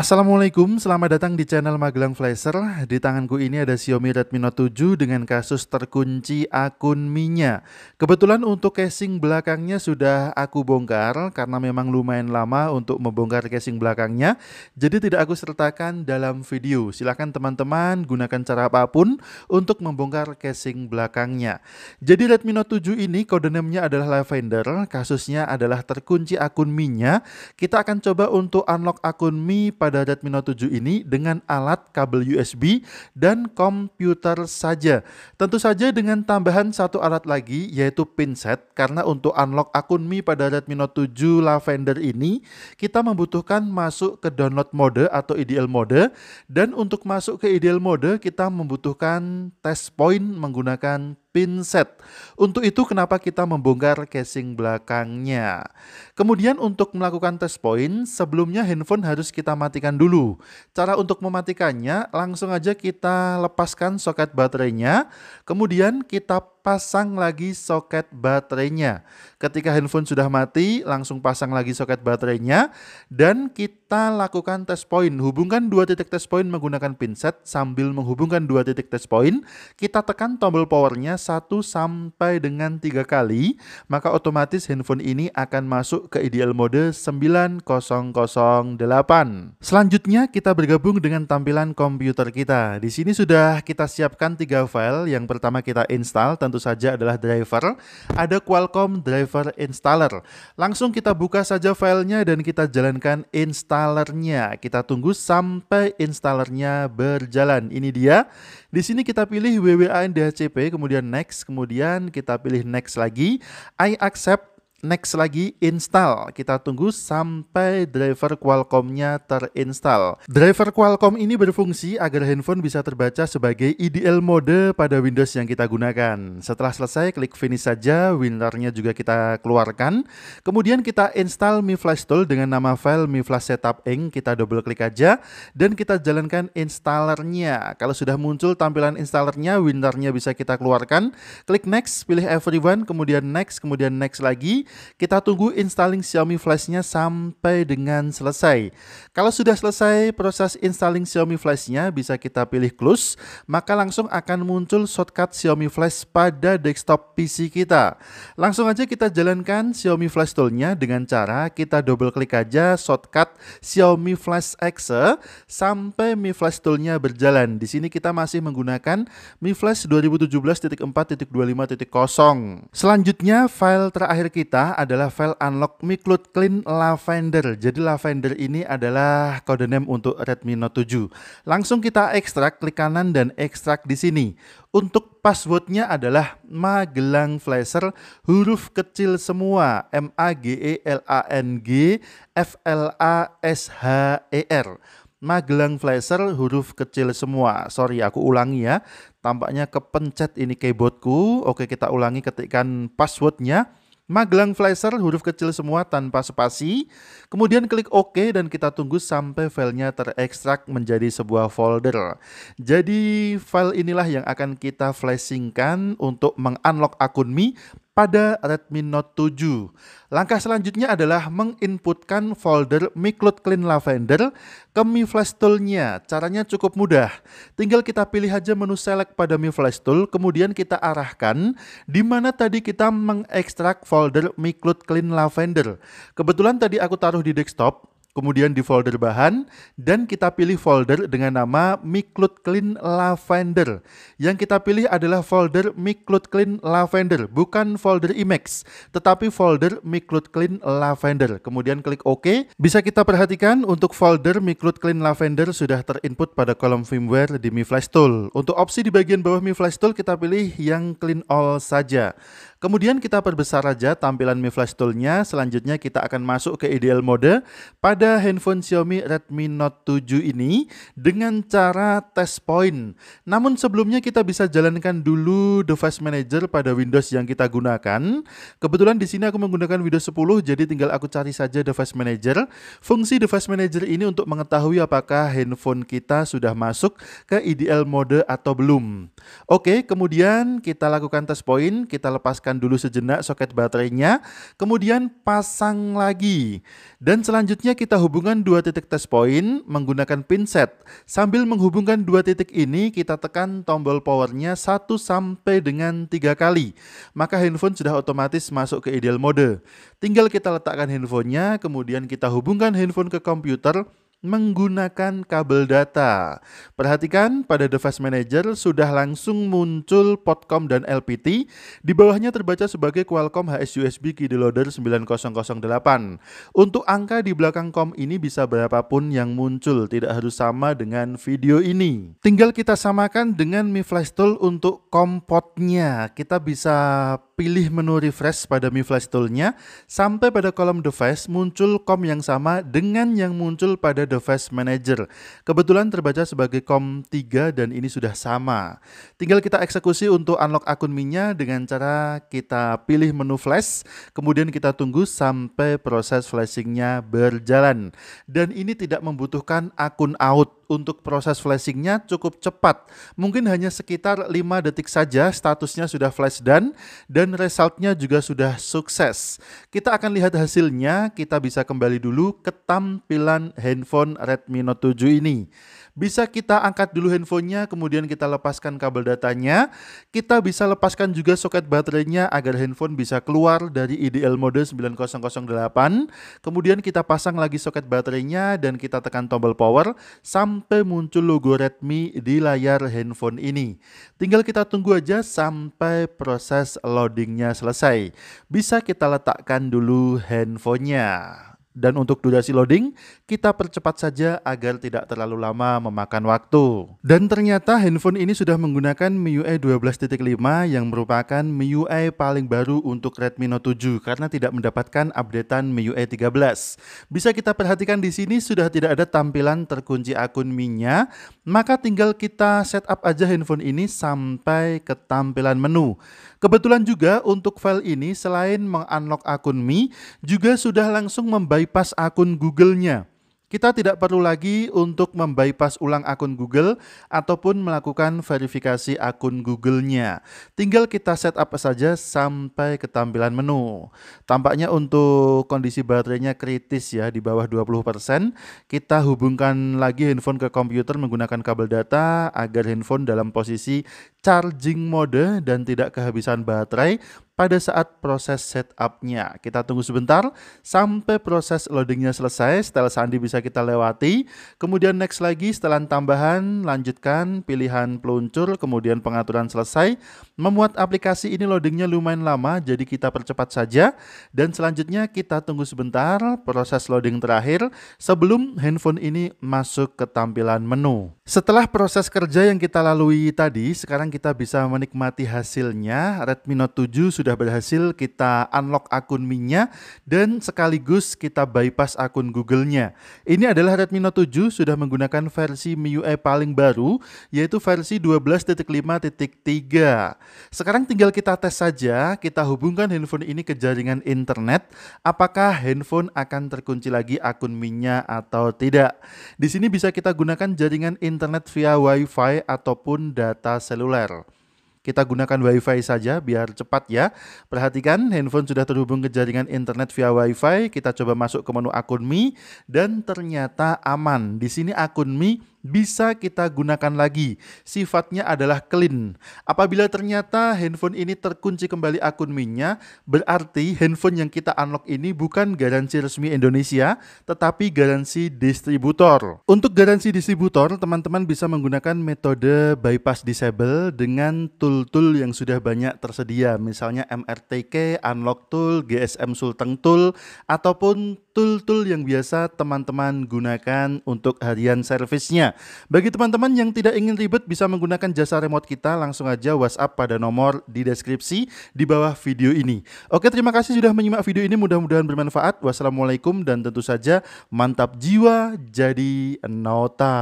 Assalamualaikum, selamat datang di channel Magelang Flasher. Di tanganku ini ada Xiaomi Redmi Note 7 dengan kasus terkunci akun Minya. Kebetulan untuk casing belakangnya sudah aku bongkar karena memang lumayan lama untuk membongkar casing belakangnya. Jadi tidak aku sertakan dalam video. Silahkan teman-teman gunakan cara apa pun untuk membongkar casing belakangnya. Jadi Redmi Note 7 ini kode nya adalah Lavender, kasusnya adalah terkunci akun Minya. Kita akan coba untuk unlock akun Mi pada pada Redmi Note 7 ini dengan alat kabel USB dan komputer saja. Tentu saja dengan tambahan satu alat lagi yaitu pinset karena untuk unlock akun Mi pada Redmi Note 7 Lavender ini kita membutuhkan masuk ke download mode atau ideal mode dan untuk masuk ke ideal mode kita membutuhkan test point menggunakan pinset. Untuk itu kenapa kita membongkar casing belakangnya. Kemudian untuk melakukan test point, sebelumnya handphone harus kita matikan dulu. Cara untuk mematikannya, langsung aja kita lepaskan soket baterainya, kemudian kita pasang lagi soket baterainya. Ketika handphone sudah mati, langsung pasang lagi soket baterainya dan kita lakukan test point. Hubungkan dua titik test point menggunakan pinset sambil menghubungkan dua titik test point. Kita tekan tombol powernya 1 sampai dengan tiga kali, maka otomatis handphone ini akan masuk ke ideal mode 9008. Selanjutnya kita bergabung dengan tampilan komputer kita. Di sini sudah kita siapkan tiga file. Yang pertama kita install tentu saja adalah driver. Ada Qualcomm Driver Installer. Langsung kita buka saja filenya dan kita jalankan installernya. Kita tunggu sampai installernya berjalan. Ini dia. Di sini kita pilih WWAN-DHCP, kemudian next, kemudian kita pilih next lagi. I accept next lagi install. Kita tunggu sampai driver Qualcomm-nya terinstall. Driver Qualcomm ini berfungsi agar handphone bisa terbaca sebagai ideal mode pada Windows yang kita gunakan. Setelah selesai, klik finish saja, winrarnya juga kita keluarkan. Kemudian kita install Mi Flash Tool dengan nama file Mi Flash Setup Inc. Kita double klik aja dan kita jalankan installernya. Kalau sudah muncul tampilan installernya, winrarnya bisa kita keluarkan. Klik next, pilih everyone, kemudian next, kemudian next lagi kita tunggu installing Xiaomi Flash-nya sampai dengan selesai. Kalau sudah selesai proses installing Xiaomi Flash-nya, bisa kita pilih close, maka langsung akan muncul shortcut Xiaomi Flash pada desktop PC kita. Langsung aja kita jalankan Xiaomi Flash Tool-nya dengan cara kita double klik aja shortcut Xiaomi Flash Exe sampai Mi Flash Tool-nya berjalan. Di sini kita masih menggunakan Mi Flash 2017.4.25.0. Selanjutnya file terakhir kita kita adalah file unlock Micloud Clean Lavender. Jadi Lavender ini adalah kode name untuk Redmi Note 7. Langsung kita ekstrak, klik kanan dan ekstrak di sini. Untuk passwordnya adalah Magelang Flasher huruf kecil semua M A G E L A N G F L A S H E R. Magelang Flasher huruf kecil semua. Sorry aku ulangi ya. Tampaknya kepencet ini keyboardku. Oke kita ulangi ketikkan passwordnya Magelang Flasher huruf kecil semua tanpa spasi. Kemudian klik OK dan kita tunggu sampai filenya terekstrak menjadi sebuah folder. Jadi file inilah yang akan kita flashingkan untuk mengunlock akun Mi pada Redmi Note 7. Langkah selanjutnya adalah menginputkan folder Mi Cloud Clean Lavender ke Mi Flash Tool-nya. Caranya cukup mudah. Tinggal kita pilih aja menu select pada Mi Flash Tool, kemudian kita arahkan di mana tadi kita mengekstrak folder Mi Cloud Clean Lavender. Kebetulan tadi aku taruh di desktop, kemudian di folder bahan, dan kita pilih folder dengan nama Micloud Clean Lavender. Yang kita pilih adalah folder Micloud Clean Lavender, bukan folder Emacs, tetapi folder Micloud Clean Lavender. Kemudian klik OK. Bisa kita perhatikan untuk folder Micloud Clean Lavender sudah terinput pada kolom firmware di Mi Flash Tool. Untuk opsi di bagian bawah Mi Flash Tool kita pilih yang Clean All saja. Kemudian kita perbesar aja tampilan Mi Flash Tool-nya. Selanjutnya kita akan masuk ke ideal mode pada handphone Xiaomi Redmi Note 7 ini dengan cara test point. Namun sebelumnya kita bisa jalankan dulu device manager pada Windows yang kita gunakan. Kebetulan di sini aku menggunakan Windows 10 jadi tinggal aku cari saja device manager. Fungsi device manager ini untuk mengetahui apakah handphone kita sudah masuk ke ideal mode atau belum. Oke, kemudian kita lakukan test point, kita lepaskan dulu sejenak soket baterainya, kemudian pasang lagi. Dan selanjutnya kita hubungkan dua titik test point menggunakan pin set. Sambil menghubungkan dua titik ini, kita tekan tombol powernya 1 sampai dengan tiga kali. Maka handphone sudah otomatis masuk ke ideal mode. Tinggal kita letakkan handphonenya, kemudian kita hubungkan handphone ke komputer, menggunakan kabel data. Perhatikan pada device manager sudah langsung muncul Podcom dan LPT. Di bawahnya terbaca sebagai Qualcomm HS USB Key Loader 9008. Untuk angka di belakang COM ini bisa berapapun yang muncul, tidak harus sama dengan video ini. Tinggal kita samakan dengan Mi Flash Tool untuk kompotnya. Kita bisa pilih menu refresh pada Mi Flash Tool-nya sampai pada kolom device muncul COM yang sama dengan yang muncul pada device manager. Kebetulan terbaca sebagai COM 3 dan ini sudah sama. Tinggal kita eksekusi untuk unlock akun Mi-nya dengan cara kita pilih menu flash, kemudian kita tunggu sampai proses flashing-nya berjalan. Dan ini tidak membutuhkan akun out untuk proses flashingnya cukup cepat. Mungkin hanya sekitar 5 detik saja statusnya sudah flash done dan resultnya juga sudah sukses. Kita akan lihat hasilnya, kita bisa kembali dulu ke tampilan handphone Redmi Note 7 ini bisa kita angkat dulu handphonenya, kemudian kita lepaskan kabel datanya. Kita bisa lepaskan juga soket baterainya agar handphone bisa keluar dari IDL mode 9008. Kemudian kita pasang lagi soket baterainya dan kita tekan tombol power sampai muncul logo Redmi di layar handphone ini. Tinggal kita tunggu aja sampai proses loadingnya selesai. Bisa kita letakkan dulu handphonenya. Dan untuk durasi loading, kita percepat saja agar tidak terlalu lama memakan waktu. Dan ternyata handphone ini sudah menggunakan MIUI 12.5 yang merupakan MIUI paling baru untuk Redmi Note 7 karena tidak mendapatkan updatean MIUI 13. Bisa kita perhatikan di sini sudah tidak ada tampilan terkunci akun Mi-nya, maka tinggal kita setup aja handphone ini sampai ke tampilan menu. Kebetulan juga untuk file ini selain mengunlock akun Mi, juga sudah langsung membypass akun Google-nya. Kita tidak perlu lagi untuk membypass ulang akun Google ataupun melakukan verifikasi akun Google-nya. Tinggal kita setup saja sampai ke tampilan menu. Tampaknya untuk kondisi baterainya kritis ya di bawah 20%. Kita hubungkan lagi handphone ke komputer menggunakan kabel data agar handphone dalam posisi charging mode dan tidak kehabisan baterai pada saat proses setupnya. Kita tunggu sebentar sampai proses loadingnya selesai. Setelah sandi bisa kita lewati. Kemudian next lagi setelah tambahan, lanjutkan pilihan peluncur, kemudian pengaturan selesai. Memuat aplikasi ini loadingnya lumayan lama, jadi kita percepat saja. Dan selanjutnya kita tunggu sebentar proses loading terakhir sebelum handphone ini masuk ke tampilan menu. Setelah proses kerja yang kita lalui tadi, sekarang kita bisa menikmati hasilnya. Redmi Note 7 sudah sudah berhasil kita unlock akun Mi-nya dan sekaligus kita bypass akun Google-nya. Ini adalah Redmi Note 7 sudah menggunakan versi MIUI paling baru yaitu versi 12.5.3. Sekarang tinggal kita tes saja, kita hubungkan handphone ini ke jaringan internet, apakah handphone akan terkunci lagi akun Mi-nya atau tidak. Di sini bisa kita gunakan jaringan internet via WiFi ataupun data seluler. Kita gunakan WiFi saja biar cepat ya. Perhatikan handphone sudah terhubung ke jaringan internet via WiFi. Kita coba masuk ke menu akun Mi dan ternyata aman. Di sini akun Mi bisa kita gunakan lagi. Sifatnya adalah clean. Apabila ternyata handphone ini terkunci kembali akun minnya, berarti handphone yang kita unlock ini bukan garansi resmi Indonesia, tetapi garansi distributor. Untuk garansi distributor, teman-teman bisa menggunakan metode bypass disable dengan tool-tool yang sudah banyak tersedia, misalnya MRTK, Unlock Tool, GSM Sulteng Tool, ataupun tool-tool yang biasa teman-teman gunakan untuk harian servisnya. Bagi teman-teman yang tidak ingin ribet bisa menggunakan jasa remote kita, langsung aja WhatsApp pada nomor di deskripsi di bawah video ini. Oke, terima kasih sudah menyimak video ini, mudah-mudahan bermanfaat. Wassalamualaikum dan tentu saja mantap jiwa jadi nota.